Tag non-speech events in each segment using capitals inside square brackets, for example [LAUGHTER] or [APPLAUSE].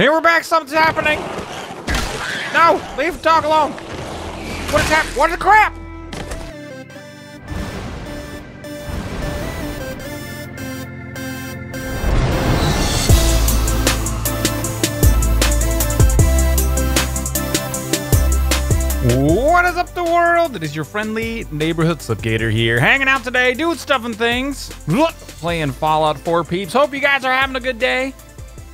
Here we're back. Something's happening. No, leave the dog alone. What is happening? What the crap? What is up, the world? It is your friendly neighborhood Slipgator here, hanging out today, doing stuff and things, playing Fallout 4 peeps. Hope you guys are having a good day.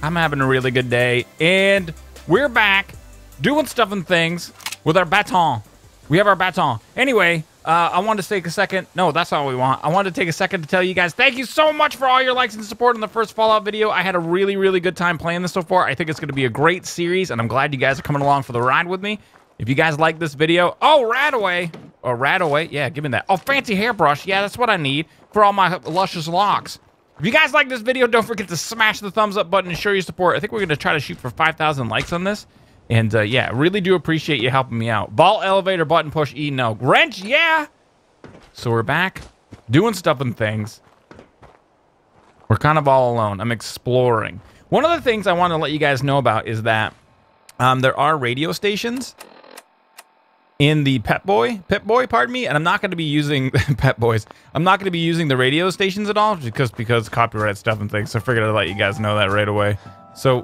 I'm having a really good day, and we're back doing stuff and things with our baton. We have our baton. Anyway, uh, I wanted to take a second. No, that's not what we want. I wanted to take a second to tell you guys thank you so much for all your likes and support in the first Fallout video. I had a really, really good time playing this so far. I think it's going to be a great series, and I'm glad you guys are coming along for the ride with me. If you guys like this video, oh, Radaway, or oh, Radaway, yeah, give me that. Oh, fancy hairbrush, yeah, that's what I need for all my luscious locks. If you guys like this video, don't forget to smash the thumbs up button and show your support. I think we're going to try to shoot for 5,000 likes on this. And uh, yeah, really do appreciate you helping me out. Vault, elevator, button, push, E, no. Wrench, yeah. So we're back doing stuff and things. We're kind of all alone. I'm exploring. One of the things I want to let you guys know about is that um, there are radio stations in the Pet Boy, Pet Boy, pardon me, and I'm not going to be using [LAUGHS] Pet Boys. I'm not going to be using the radio stations at all because because copyright stuff and things. So I figured I'd let you guys know that right away. So,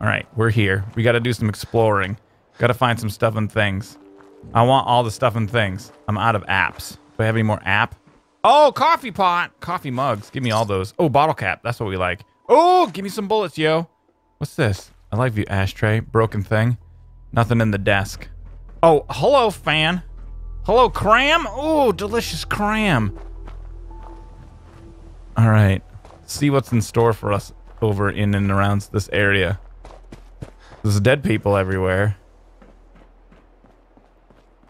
all right, we're here. We got to do some exploring. Got to find some stuff and things. I want all the stuff and things. I'm out of apps. Do I have any more app? Oh, coffee pot, coffee mugs. Give me all those. Oh, bottle cap. That's what we like. Oh, give me some bullets, yo. What's this? I like the ashtray. Broken thing. Nothing in the desk. Oh, hello, fan. Hello, cram. Oh, delicious cram. All right. See what's in store for us over in and around this area. There's dead people everywhere.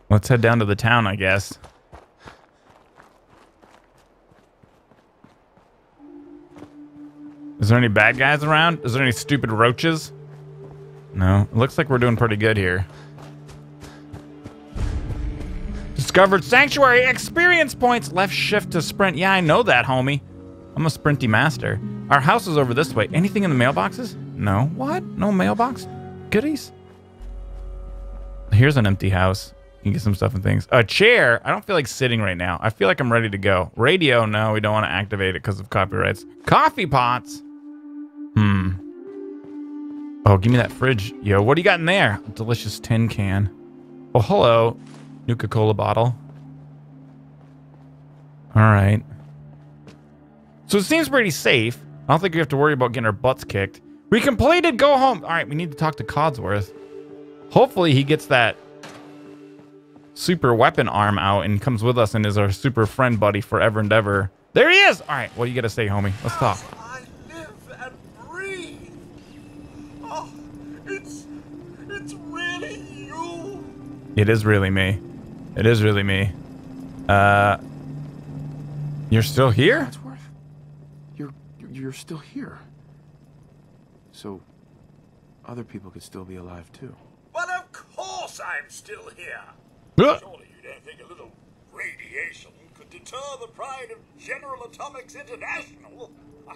Let's head down to the town, I guess. Is there any bad guys around? Is there any stupid roaches? No. It looks like we're doing pretty good here. Discovered sanctuary experience points. Left shift to sprint. Yeah, I know that, homie. I'm a sprinty master. Our house is over this way. Anything in the mailboxes? No. What? No mailbox? Goodies? Here's an empty house. You can get some stuff and things. A chair. I don't feel like sitting right now. I feel like I'm ready to go. Radio. No, we don't want to activate it because of copyrights. Coffee pots. Hmm. Oh, give me that fridge. Yo, what do you got in there? A delicious tin can. Oh, hello. Nuka-Cola bottle. All right. So it seems pretty safe. I don't think we have to worry about getting our butts kicked. We completed Go Home. All right, we need to talk to Codsworth. Hopefully he gets that super weapon arm out and comes with us and is our super friend buddy forever and ever. There he is. All right, what do you got to say, homie? Let's talk. I live and breathe. Oh, it's, it's really you. It is really me. It is really me. Uh, you're still here? Codsworth? You're you're still here. So, other people could still be alive too. But of course I'm still here. Uh, Surely you don't think a little radiation could deter the pride of General Atomics International? [LAUGHS]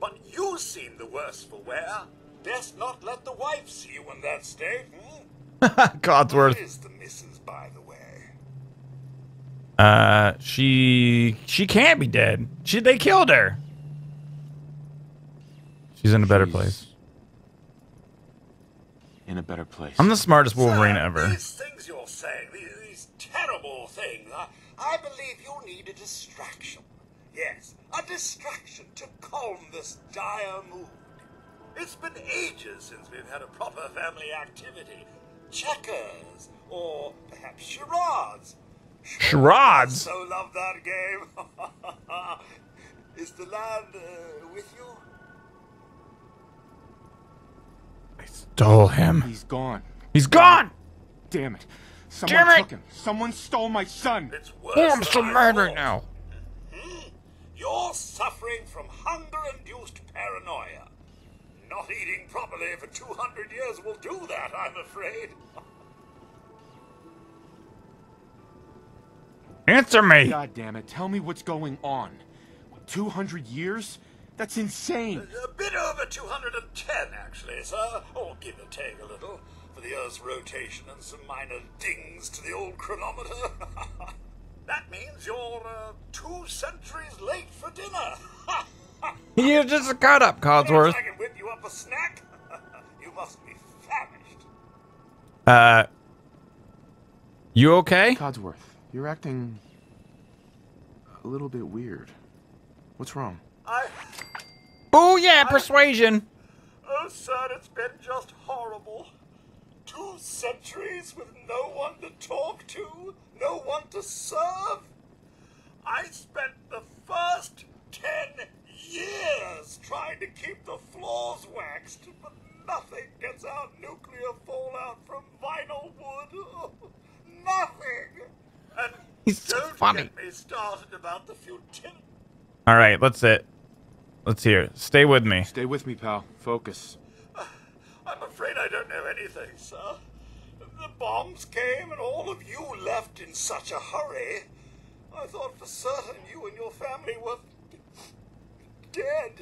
But you seem the worse for wear. Best not let the wife see you in that state. Hmm? [LAUGHS] Codsworth. Where is the missus, by the way? Uh, she she can't be dead. She they killed her. She's in a better She's place. In a better place. I'm the smartest Wolverine Sir, ever. These things you're saying, these, these terrible things, I, I believe you need a distraction. Yes, a distraction to calm this dire mood. It's been ages since we've had a proper family activity. Checkers, or perhaps charades. Charades? So love that game. [LAUGHS] Is the lad uh, with you? I stole him. He's gone. He's gone. Damn it. Someone Damn it. took him. Someone stole my son. It's worse Oh, I'm so mad right thought. now. You're suffering from hunger-induced paranoia. Not eating properly for 200 years will do that, I'm afraid. Answer me. God damn it. Tell me what's going on. 200 years? That's insane. A bit over 210, actually, sir. Or give or take a little, for the Earth's rotation and some minor dings to the old chronometer. [LAUGHS] that means you're uh, two centuries late for dinner. [LAUGHS] You're just a cut up, Codsworth. I can whip you up a snack. [LAUGHS] you must be famished. Uh, you okay? Codsworth, you're acting a little bit weird. What's wrong? I. Oh yeah, persuasion. Oh, sir, it's been just horrible. Two centuries with no one to talk to, no one to serve. I spent the first ten years trying to keep the floors waxed, but nothing gets out nuclear fallout from vinyl wood. [LAUGHS] nothing. And He's so funny. get me started about the futility. All right, let's sit. Let's hear. it. Stay with me. Stay with me, pal. Focus. Uh, I'm afraid I don't know anything, sir. The bombs came and all of you left in such a hurry. I thought for certain you and your family were dead.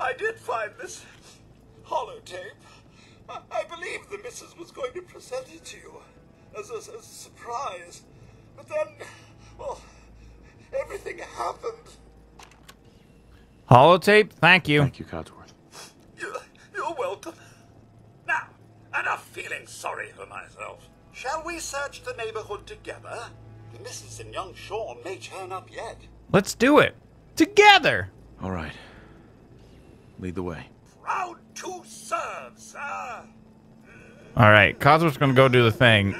I did find this holotape. I, I believe the missus was going to present it to you as a, as a surprise. But then, well, everything happened. Holotape. Thank you. Thank you, Codsworth. You're, you're welcome. Now, enough feeling sorry for myself. Shall we search the neighborhood together? The missus and young Sean may turn up yet. Let's do it together. All right. Lead the way. Proud to serve, sir. All right, Codsworth's gonna go do the thing.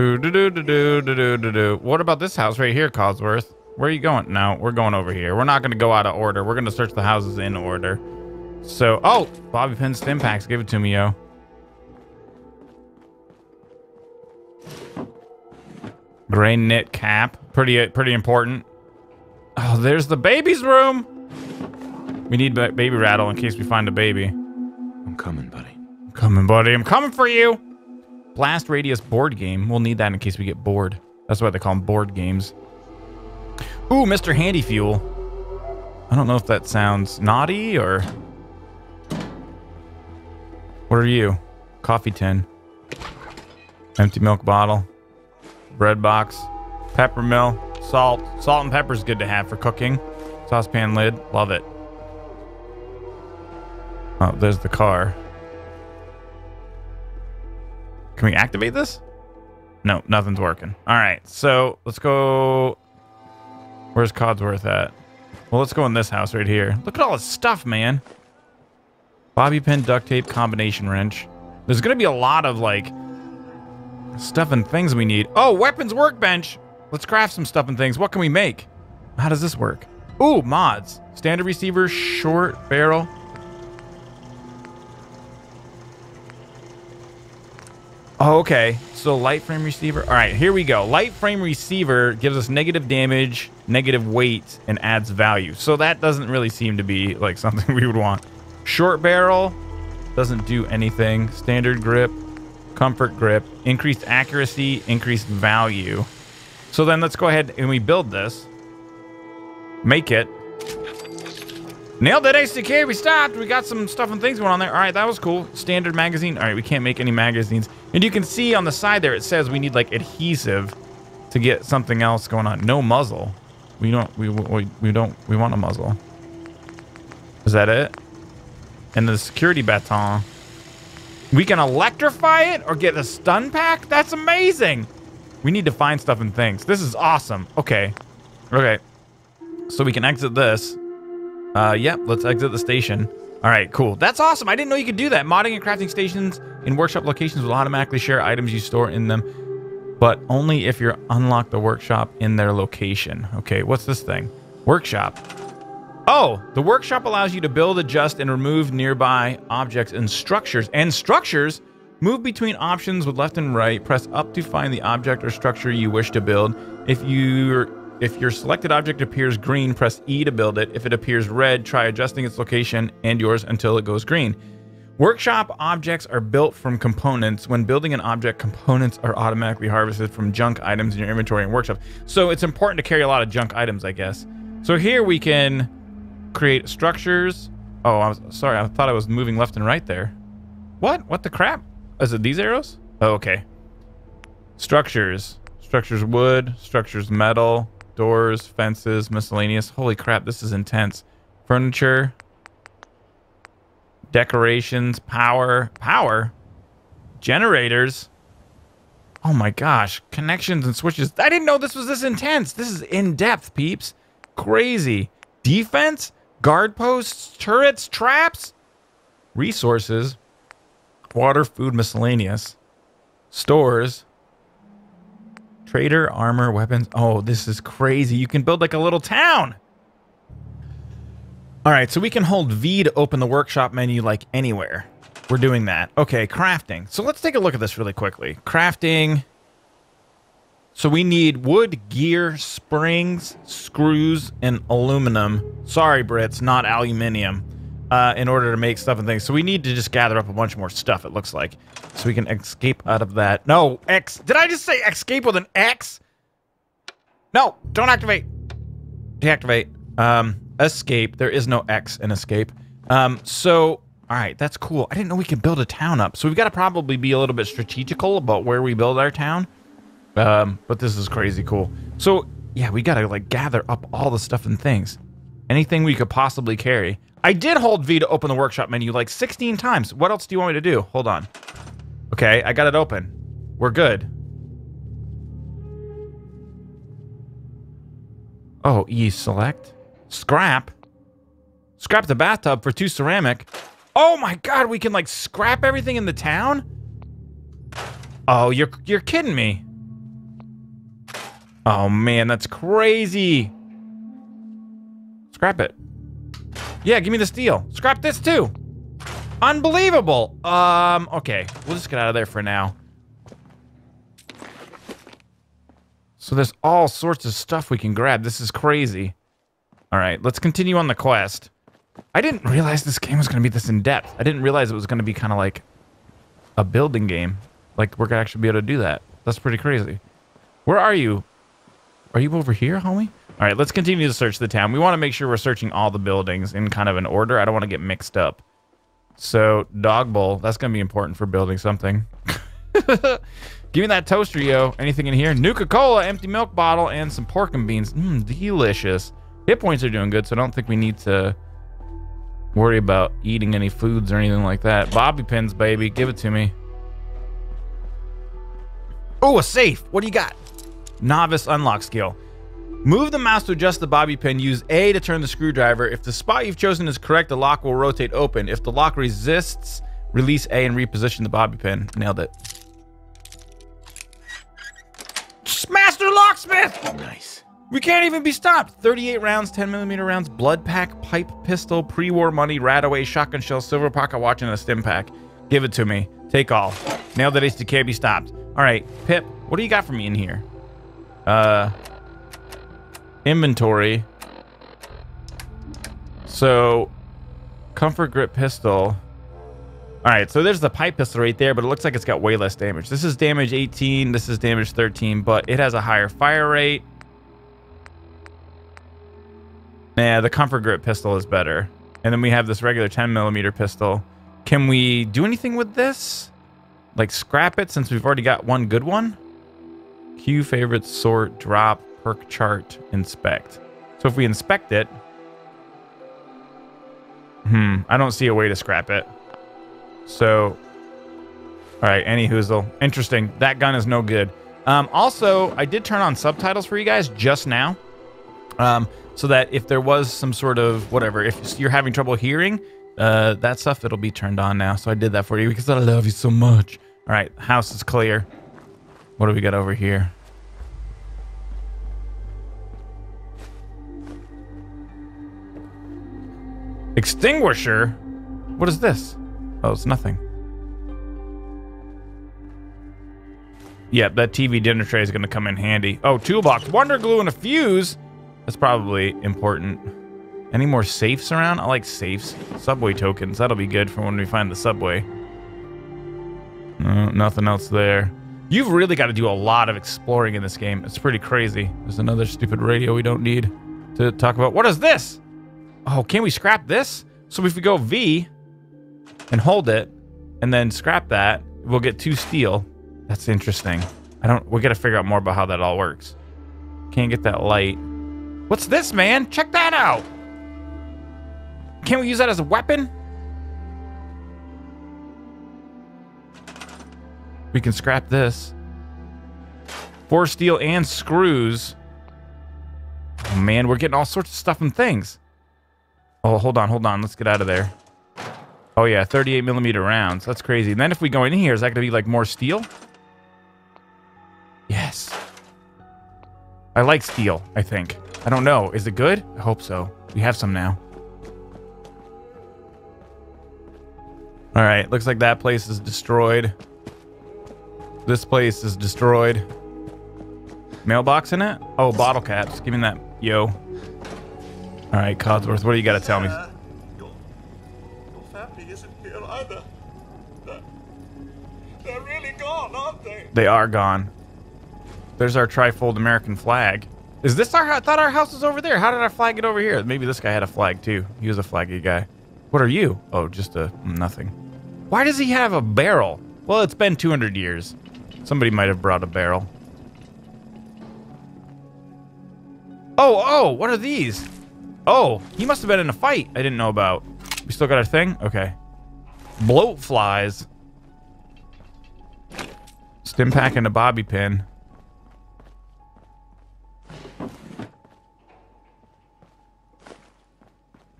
Do, do, do, what about this house right here, Codsworth? Where are you going? No, we're going over here. We're not going to go out of order. We're going to search the houses in order. So, oh, Bobby Pin stim packs. Give it to me, yo. Gray knit cap. Pretty, uh, pretty important. Oh, there's the baby's room. We need baby rattle in case we find a baby. I'm coming, buddy. I'm coming, buddy. I'm coming for you. Blast radius board game. We'll need that in case we get bored. That's why they call them board games. Ooh, Mr. Handy Fuel. I don't know if that sounds naughty or. What are you? Coffee tin. Empty milk bottle. Bread box. Pepper mill. Salt. Salt and pepper is good to have for cooking. Saucepan lid. Love it. Oh, there's the car. Can we activate this? No, nothing's working. All right, so let's go. Where's Codsworth at? Well, let's go in this house right here. Look at all this stuff, man. Bobby pin, duct tape, combination wrench. There's gonna be a lot of like stuff and things we need. Oh, weapons workbench. Let's craft some stuff and things. What can we make? How does this work? Ooh, mods. Standard receiver, short barrel. Oh, okay. So light frame receiver. All right, here we go. Light frame receiver gives us negative damage, negative weight, and adds value. So that doesn't really seem to be like [LAUGHS] something we would want. Short barrel doesn't do anything. Standard grip, comfort grip, increased accuracy, increased value. So then let's go ahead and we build this. Make it. Nailed it, ACK. We stopped. We got some stuff and things going on there. All right, that was cool. Standard magazine. All right, we can't make any magazines. And you can see on the side there, it says we need like adhesive to get something else going on. No muzzle. We don't, we, we, we don't, we want a muzzle. Is that it? And the security baton. We can electrify it or get a stun pack? That's amazing. We need to find stuff and things. This is awesome. Okay. Okay. So we can exit this. Uh, yep, let's exit the station. All right, cool. That's awesome. I didn't know you could do that. Modding and crafting stations in workshop locations will automatically share items you store in them, but only if you unlock the workshop in their location. Okay, what's this thing? Workshop. Oh, the workshop allows you to build, adjust, and remove nearby objects and structures. And structures move between options with left and right. Press up to find the object or structure you wish to build. If you if your selected object appears green, press E to build it. If it appears red, try adjusting its location and yours until it goes green. Workshop objects are built from components. When building an object, components are automatically harvested from junk items in your inventory and workshop. So it's important to carry a lot of junk items, I guess. So here we can create structures. Oh, I was sorry. I thought I was moving left and right there. What? What the crap? Is it these arrows? Oh, okay. Structures. Structures wood, structures metal, doors, fences, miscellaneous. Holy crap, this is intense. Furniture, decorations, power, power, generators. Oh my gosh, connections and switches. I didn't know this was this intense. This is in depth, peeps. Crazy. Defense, guard posts, turrets, traps, resources, water, food, miscellaneous, stores, trader, armor, weapons. Oh, this is crazy. You can build like a little town. All right, so we can hold V to open the workshop menu like anywhere. We're doing that. Okay, crafting. So let's take a look at this really quickly. Crafting. So we need wood, gear, springs, screws, and aluminum. Sorry, Brits, not aluminium. Uh, in order to make stuff and things. So we need to just gather up a bunch more stuff, it looks like. So we can escape out of that. No, X. Did I just say escape with an X? No, don't activate. Deactivate. Um, escape. There is no X in escape. Um, so, all right, that's cool. I didn't know we could build a town up. So we've got to probably be a little bit strategical about where we build our town. Um, but this is crazy cool. So, yeah, we got to, like, gather up all the stuff and things. Anything we could possibly carry. I did hold V to open the workshop menu like 16 times. What else do you want me to do? Hold on. Okay, I got it open. We're good. Oh, E select. Scrap. Scrap the bathtub for two ceramic. Oh my god, we can like scrap everything in the town? Oh, you're you're kidding me. Oh man, that's crazy. Scrap it. Yeah, give me the steel. Scrap this too. Unbelievable. Um, okay. We'll just get out of there for now. So there's all sorts of stuff we can grab. This is crazy. All right, let's continue on the quest. I didn't realize this game was going to be this in-depth. I didn't realize it was going to be kind of like a building game. Like, we're going to actually be able to do that. That's pretty crazy. Where are you? Are you over here, homie? All right, let's continue to search the town. We want to make sure we're searching all the buildings in kind of an order. I don't want to get mixed up. So, dog bowl. That's going to be important for building something. [LAUGHS] Give me that toaster, yo. Anything in here? Nuka-Cola, empty milk bottle, and some pork and beans. Mmm, delicious. Hit points are doing good, so I don't think we need to worry about eating any foods or anything like that. Bobby pins, baby. Give it to me. Oh, a safe. What do you got? Novice unlock skill. Move the mouse to adjust the bobby pin. Use A to turn the screwdriver. If the spot you've chosen is correct, the lock will rotate open. If the lock resists, release A and reposition the bobby pin. Nailed it. Master Locksmith! Nice. We can't even be stopped. 38 rounds, 10 millimeter rounds, blood pack, pipe, pistol, pre-war money, RadAway, shotgun shell, silver pocket watch, and a stim pack. Give it to me. Take all. Nailed it. Can't be stopped. All right, Pip, what do you got for me in here? Uh, inventory. So, comfort grip pistol. All right, so there's the pipe pistol right there, but it looks like it's got way less damage. This is damage 18, this is damage 13, but it has a higher fire rate. Yeah, the comfort grip pistol is better. And then we have this regular 10 millimeter pistol. Can we do anything with this? Like scrap it since we've already got one good one? Q favorites, sort, drop, perk chart, inspect. So if we inspect it, hmm, I don't see a way to scrap it. So, all right, any hoozle. Interesting. That gun is no good. Um, also, I did turn on subtitles for you guys just now. Um, so that if there was some sort of whatever, if you're having trouble hearing, uh, that stuff, it'll be turned on now. So I did that for you because I love you so much. All right, house is clear. What do we got over here? Extinguisher? What is this? Oh, it's nothing. Yep, that TV dinner tray is going to come in handy. Oh, toolbox, wonder glue, and a fuse. That's probably important. Any more safes around? I like safes. Subway tokens. That'll be good for when we find the subway. No, nothing else there. You've really got to do a lot of exploring in this game. It's pretty crazy. There's another stupid radio we don't need. to talk about. What is this? Oh, can we scrap this? So if we go V and hold it and then scrap that, we'll get two steel. That's interesting. I don't, we got to figure out more about how that all works. Can't get that light. What's this, man? Check that out. Can't we use that as a weapon? We can scrap this. Four steel and screws. Oh, man, we're getting all sorts of stuff and things. Oh, hold on, hold on. Let's get out of there. Oh, yeah, 38 millimeter rounds. That's crazy. And then if we go in here, is that going to be like more steel? Yes. I like steel, I think. I don't know. Is it good? I hope so. We have some now. All right, looks like that place is destroyed. This place is destroyed. Mailbox in it? Oh, bottle caps. Give me that, yo. All right, Codsworth, what do you got to tell me? Your, your family isn't here either. They're, they're really gone, aren't they? They are gone. There's our trifold American flag. Is this our? I thought our house was over there. How did our flag get over here? Maybe this guy had a flag too. He was a flaggy guy. What are you? Oh, just a nothing. Why does he have a barrel? Well, it's been 200 years. Somebody might have brought a barrel. Oh, oh, what are these? Oh, he must have been in a fight I didn't know about. We still got our thing? Okay. Bloat flies. Stim pack and a bobby pin.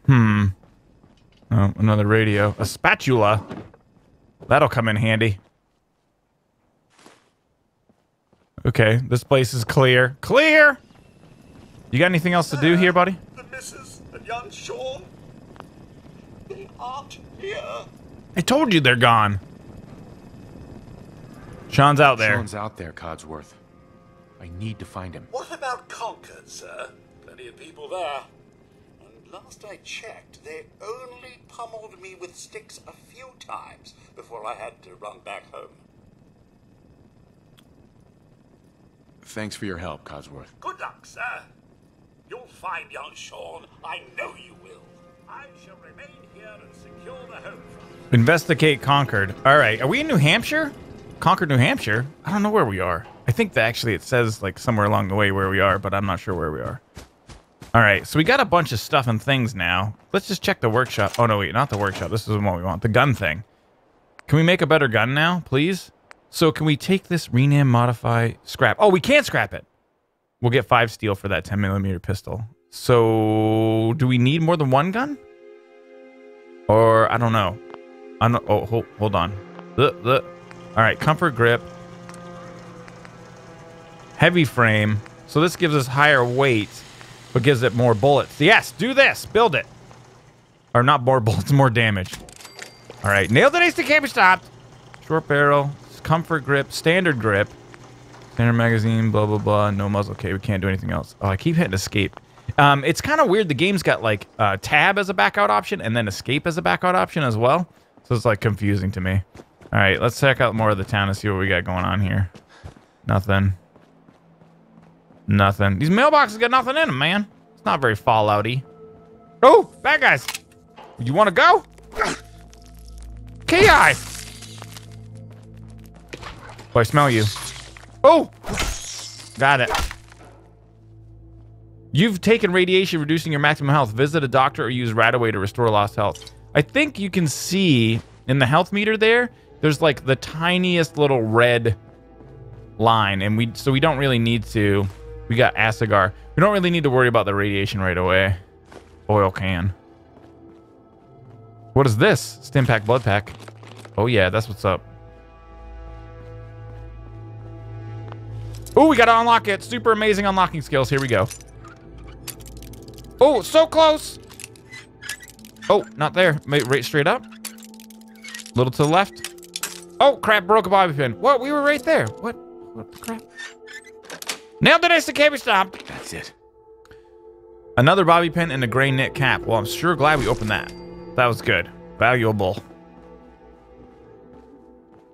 Hmm. Oh, another radio. A spatula. That'll come in handy. Okay, this place is clear. Clear! You got anything else to do here, buddy? The missus and young Sean. They aren't here. I told you they're gone. Sean's out there. Sean's out there, Codsworth. I need to find him. What about Concord, sir? Plenty of people there. And last I checked, they only pummeled me with sticks a few times before I had to run back home. Thanks for your help, Codsworth. Good luck, sir. You'll find young Sean. I know you will. I shall remain here and secure the home front. Investigate Concord. All right, are we in New Hampshire? Concord, New Hampshire? I don't know where we are. I think that actually it says like somewhere along the way where we are, but I'm not sure where we are. All right, so we got a bunch of stuff and things now. Let's just check the workshop. Oh, no, wait, not the workshop. This is what we want. The gun thing. Can we make a better gun now, please? So can we take this, rename, modify, scrap? Oh, we can't scrap it. We'll get five steel for that 10 millimeter pistol. So do we need more than one gun? Or I don't know. I don't, oh, hold, hold on. The, the, all right, comfort grip. Heavy frame. So this gives us higher weight, but gives it more bullets. Yes, do this. Build it. Or not more [LAUGHS] bullets, more damage. All right, nail it. AC can't be stopped. Short barrel, comfort grip, standard grip, standard magazine, blah, blah, blah. No muzzle. Okay, we can't do anything else. Oh, I keep hitting escape. Um, it's kind of weird. The game's got like uh, tab as a backout option and then escape as a backout option as well. So it's like confusing to me. All right, let's check out more of the town and see what we got going on here. Nothing. Nothing. These mailboxes got nothing in them, man. It's not very Fallouty. Oh, bad guys. You want to go? Ki. Oh, I smell you. Oh! Got it. You've taken radiation, reducing your maximum health. Visit a doctor or use Radaway to restore lost health. I think you can see in the health meter there, there's like the tiniest little red line. And we so we don't really need to. We got Asagar. We don't really need to worry about the radiation right away. Oil can. What is this? Stimpack blood pack. Oh yeah, that's what's up. Oh, we got to unlock it. Super amazing unlocking skills. Here we go. Oh, so close. Oh, not there. Right straight up. A little to the left. Oh, crap. Broke a bobby pin. What? We were right there. What? What the crap? Nailed it. Instant can't be stopped. That's it. Another bobby pin and a gray knit cap. Well, I'm sure glad we opened that. That was good. Valuable.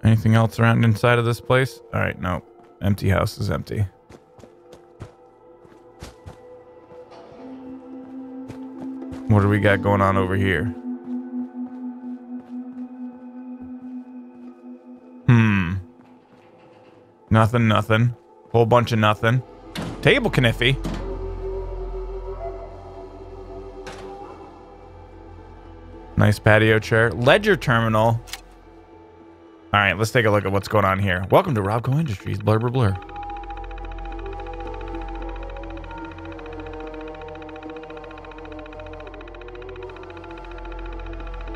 Anything else around inside of this place? All right, no. Empty house is empty. What do we got going on over here? Hmm. Nothing, nothing. Whole bunch of nothing. Table Kniffy. Nice patio chair. Ledger terminal. All right, let's take a look at what's going on here. Welcome to Robco Industries. Blur, blur, blur.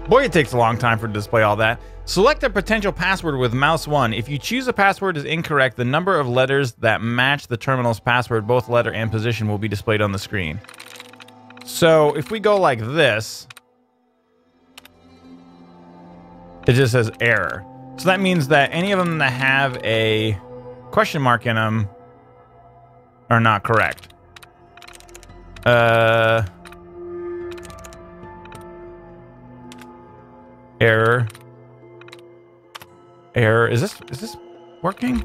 Boy, it takes a long time for to display all that. Select a potential password with mouse 1. If you choose a password is incorrect, the number of letters that match the terminal's password, both letter and position, will be displayed on the screen. So if we go like this, it just says error. So that means that any of them that have a question mark in them are not correct. Uh... Error. Error. Is this is this working?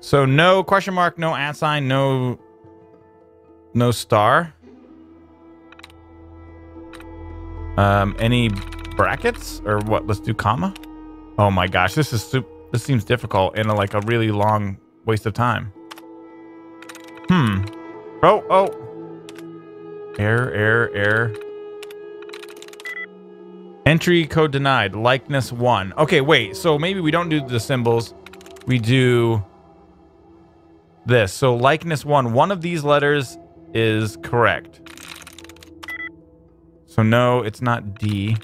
So no question mark, no at sign, no no star. Um any brackets or what? Let's do comma. Oh my gosh, this is super, this seems difficult and like a really long waste of time. Hmm. Oh, oh. Error, error, error. Entry code denied. Likeness one. Okay, wait. So maybe we don't do the symbols. We do this. So likeness one. One of these letters is correct. So no, it's not D.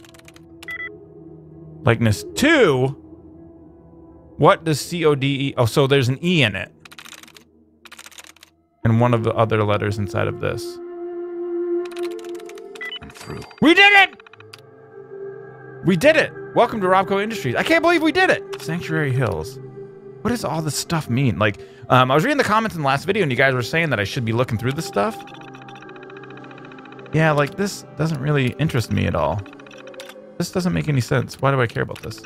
Likeness two. What does C-O-D-E? Oh, so there's an E in it. And one of the other letters inside of this. I'm through. We did it! We did it! Welcome to Robco Industries. I can't believe we did it! Sanctuary Hills. What does all this stuff mean? Like, um, I was reading the comments in the last video and you guys were saying that I should be looking through this stuff. Yeah, like, this doesn't really interest me at all. This doesn't make any sense. Why do I care about this?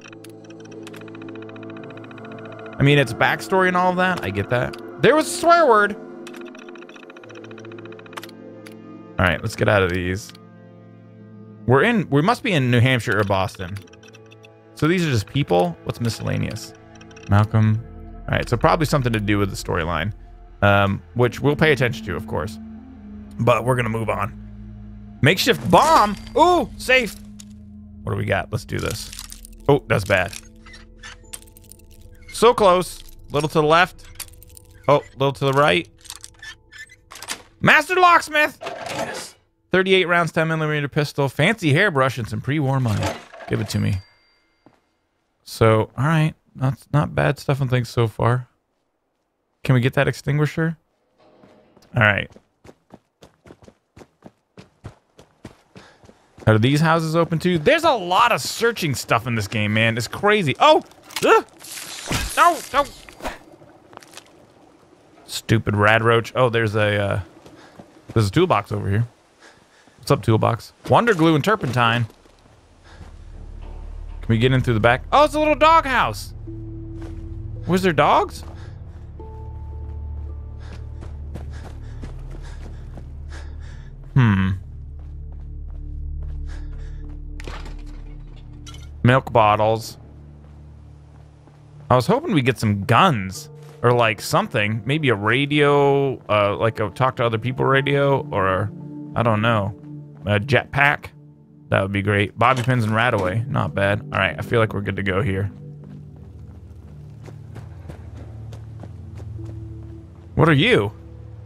I mean, it's backstory and all of that. I get that. There was a swear word! Alright, let's get out of these. We're in, we must be in New Hampshire or Boston. So these are just people. What's miscellaneous? Malcolm. All right, so probably something to do with the storyline, um, which we'll pay attention to, of course. But we're gonna move on. Makeshift bomb. Ooh, safe. What do we got? Let's do this. Oh, that's bad. So close. Little to the left. Oh, little to the right. Master Locksmith. Yes. 38 rounds, 10 millimeter pistol, fancy hairbrush, and some pre-war money. Give it to me. So, all right, that's not bad stuff and things so far. Can we get that extinguisher? All right. Are these houses open too? There's a lot of searching stuff in this game, man. It's crazy. Oh! Ugh! No! No! Stupid rad roach. Oh, there's a, uh, there's a toolbox over here. What's up, toolbox? Wonder glue and turpentine. Can we get in through the back? Oh, it's a little dog house. Was there dogs? Hmm. Milk bottles. I was hoping we get some guns or like something, maybe a radio, uh, like a talk to other people radio, or I don't know, a jetpack. That would be great. Bobby pins and Radaway, not bad. All right, I feel like we're good to go here. What are you?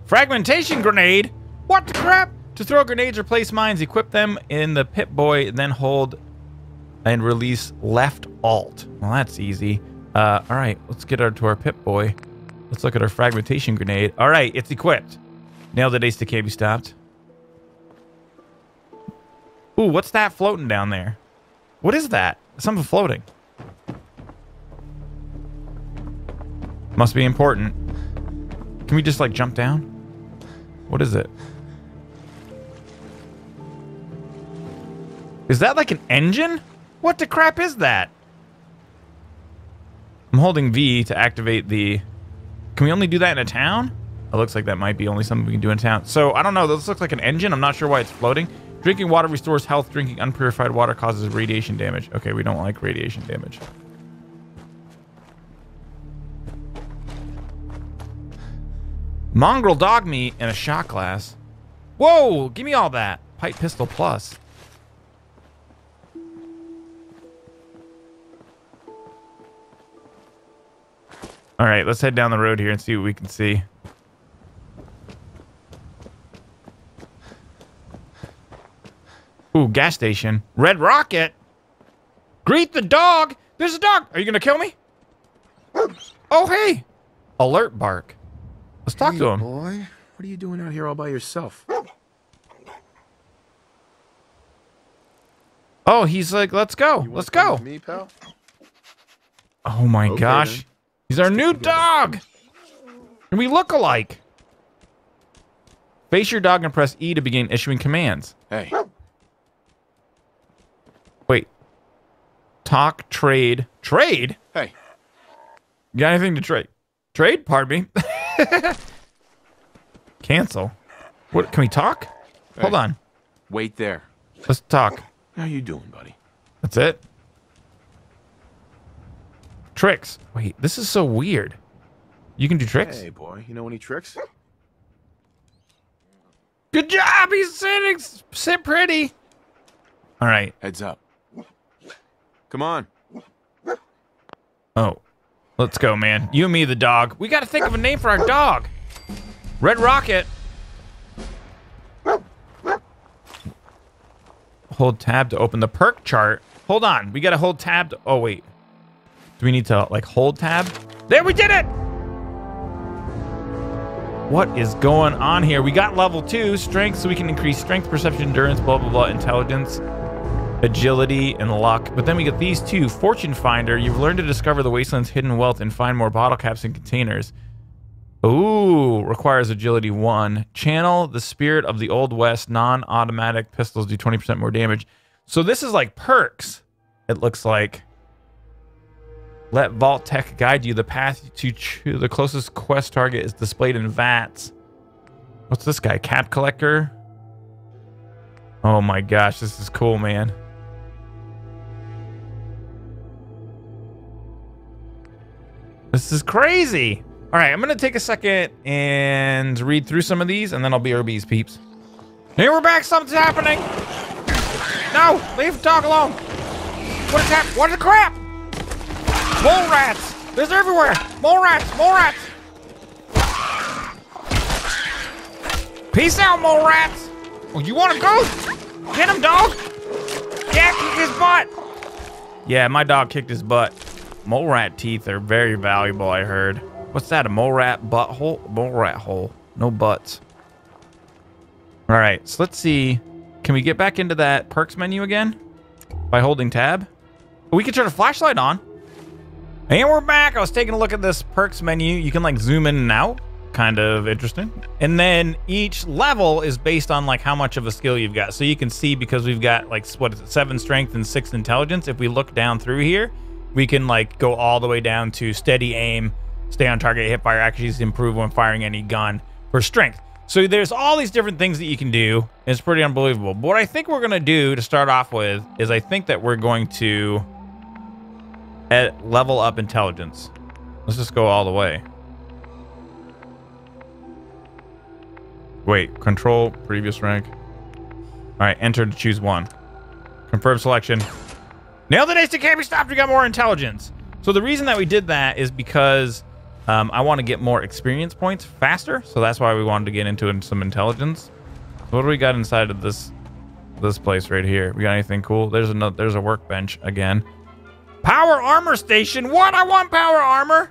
Fragmentation grenade? What the crap? To throw grenades or place mines, equip them in the Pip-Boy, then hold and release left alt. Well, that's easy. Uh, all right, let's get our, to our Pip-Boy. Let's look at our fragmentation grenade. All right, it's equipped. Nailed it, Ace to can't be stopped. Ooh, what's that floating down there? What is that? Something floating. Must be important. Can we just like jump down? What is it? Is that like an engine? What the crap is that? I'm holding V to activate the... Can we only do that in a town? It looks like that might be only something we can do in town. So I don't know. This looks like an engine. I'm not sure why it's floating. Drinking water restores health. Drinking unpurified water causes radiation damage. Okay, we don't like radiation damage. Mongrel dog meat and a shot glass. Whoa, give me all that. Pipe pistol plus. All right, let's head down the road here and see what we can see. Ooh, gas station. Red Rocket. Greet the dog. There's a dog. Are you going to kill me? Oh, hey. Alert bark. Let's talk hey, to him. boy. What are you doing out here all by yourself? Oh, he's like, let's go. Let's go. Me, pal. Oh my Okay, gosh. then. He's our new dog. And we look alike. Face your dog and press E to begin issuing commands. Hey, Wait. Talk, trade. Trade? hey. You got anything to trade? Trade? Pardon me. [LAUGHS] Cancel. What? Can we talk? Hold on. Wait there. Let's talk. How you doing, buddy? That's it. Tricks. Wait, this is so weird. You can do tricks? Hey, boy. You know any tricks? Good job. He's sitting. Sit pretty. All right. Heads up. Come on. Oh, let's go, man. You and me, the dog. We got to think of a name for our dog. Red Rocket. Hold tab to open the perk chart. Hold on. We got to hold tab to. Oh, wait. Do we need to, like, hold tab? There, we did it! What is going on here? We got level two strength, so we can increase strength, perception, endurance, blah, blah, blah, intelligence agility, and luck. But then we get these two. Fortune Finder. You've learned to discover the wasteland's hidden wealth and find more bottle caps and containers. Ooh, requires agility one. Channel the spirit of the Old West. Non-automatic pistols do 20% more damage. So this is like perks. It looks like. Let Vault-Tec guide you. The path to the closest quest target is displayed in VATS. What's this guy? Cap collector. Oh my gosh, this is cool, man. This is crazy. All right, I'm going to take a second and read through some of these, and then I'll be RB's peeps. Here we're back. Something's happening. No, leave the dog alone. What is happening? What the crap? Mole rats. There's everywhere. Mole rats. Mole rats. Peace out, mole rats. Oh, you want to go? Get him, dog. Yeah, kick his butt. Yeah, my dog kicked his butt. Mole rat teeth are very valuable, I heard. What's that, a mole rat butthole? Mole rat hole. No butts. All right, so let's see. Can we get back into that perks menu again? By holding tab? We can turn a flashlight on. And we're back. I was taking a look at this perks menu. You can like zoom in and out. Kind of interesting. And then each level is based on like how much of a skill you've got. So you can see because we've got like, what is it, seven strength and six intelligence. If we look down through here, we can like go all the way down to steady aim, stay on target, hip fire accuracy, improve when firing any gun for strength. So there's all these different things that you can do. It's pretty unbelievable. But what I think we're going to do to start off with is I think that we're going to at level up intelligence. Let's just go all the way. Wait, control previous rank. All right, enter to choose one. Confirm selection. Nailed it, instant can't be stopped. We got more intelligence. So the reason that we did that is because um, I want to get more experience points faster. So that's why we wanted to get into some intelligence. What do we got inside of this this place right here? We got anything cool? There's another. There's a workbench again. Power armor station. What? I want power armor.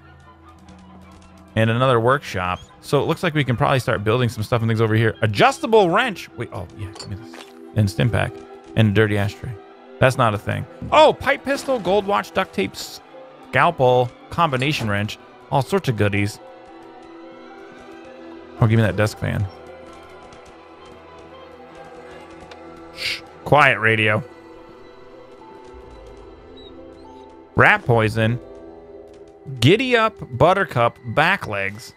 And another workshop. So it looks like we can probably start building some stuff and things over here. Adjustable wrench. Wait. Oh yeah. Give me this. And stim pack. And a dirty ashtray. That's not a thing. Oh, pipe pistol, gold watch, duct tape, scalpel, combination wrench, all sorts of goodies. Oh, give me that desk fan. Shh. Quiet radio. Rat poison. Giddy up, buttercup, back legs.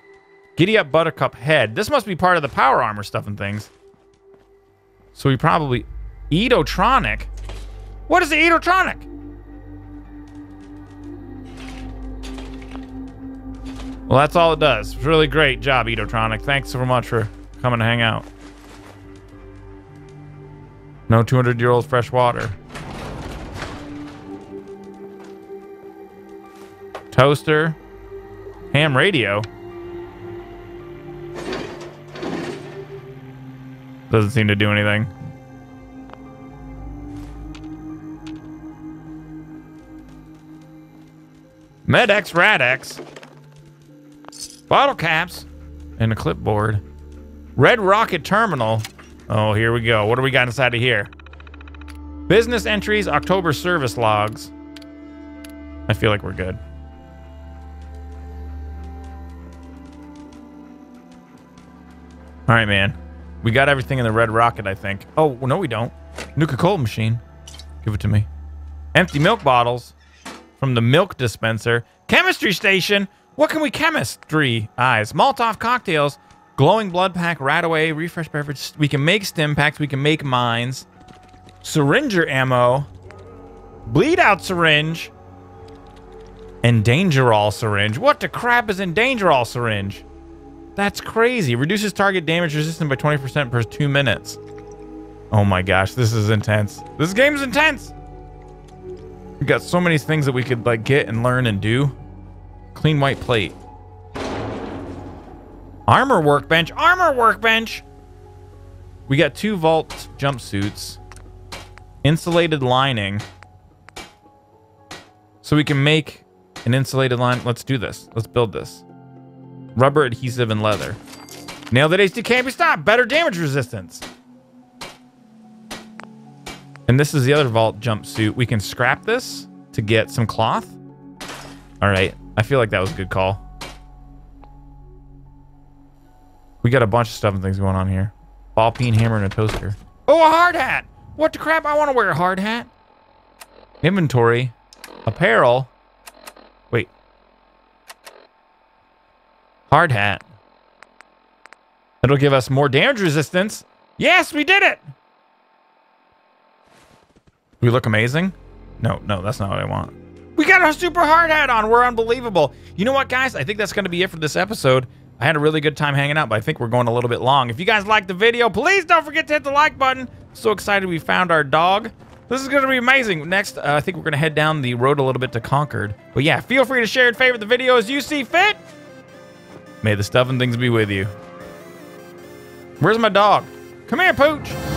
Giddy up Buttercup head. This must be part of the power armor stuff and things. So we probably... Edotronic? What is the Edotronic? Well, that's all it does. Really great job, Edotronic. Thanks so much for coming to hang out. No 200-year-old fresh water. Toaster. Ham radio. Doesn't seem to do anything. Med-X Rad-X. Bottle caps. And a clipboard. Red Rocket Terminal. Oh, here we go. What do we got inside of here? Business entries, October service logs. I feel like we're good. All right, man. We got everything in the red rocket, I think. Oh, no, we don't. Nuka-Cola machine. Give it to me. Empty milk bottles from the milk dispenser. Chemistry station. What can we chemistry? Ah, Eyes. Molotov cocktails. Glowing blood pack. Radaway. Refresh beverage. We can make stim packs. We can make mines. Syringer ammo. Bleed out syringe. And Endangerol syringe. What the crap is in Endangerol syringe? That's crazy. Reduces target damage resistance by 20% per two minutes. Oh my gosh, this is intense. This game's intense. We got so many things that we could like get and learn and do. Clean white plate. Armor workbench. Armor workbench. We got two vault jumpsuits. Insulated lining. So we can make an insulated line. Let's do this. Let's build this. Rubber, adhesive, and leather. Nail that HD can't be stopped. Better damage resistance. And this is the other vault jumpsuit. We can scrap this to get some cloth. All right. I feel like that was a good call. We got a bunch of stuff and things going on here. Ball peen, hammer, and a toaster. Oh, a hard hat. What the crap? I want to wear a hard hat. Inventory. Apparel. Hard hat. It'll give us more damage resistance. Yes, we did it. We look amazing? No, no, that's not what I want. We got our super hard hat on. We're unbelievable. You know what, guys? I think that's going to be it for this episode. I had a really good time hanging out, but I think we're going a little bit long. If you guys liked the video, please don't forget to hit the like button. So excited we found our dog. This is going to be amazing. Next, uh, I think we're going to head down the road a little bit to Concord. But yeah, feel free to share and favorite the video as you see fit. May the stuff and things be with you. Where's my dog? Come here, Pooch.